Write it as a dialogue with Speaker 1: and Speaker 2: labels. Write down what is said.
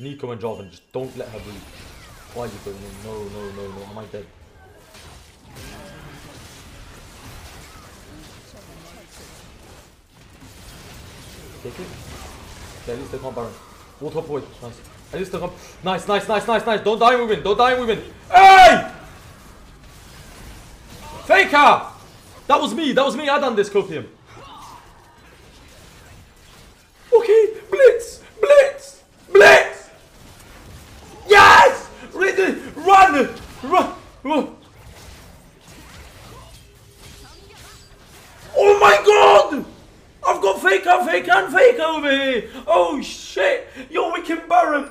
Speaker 1: Neeko and Jarvan, just don't let her breathe. Why are you going in? No, no, no, no. Am I dead? Take it. Okay, at least they can't Baron. Water away. Nice. At least they can't. Nice, nice, nice, nice, nice. Don't die and we win. Don't die and we win. Hey! Faker! That was me. That was me. I done this, Copium. Oh my god! I've got Faker, Faker, and Faker over here! Oh shit! Yo, we can Baron!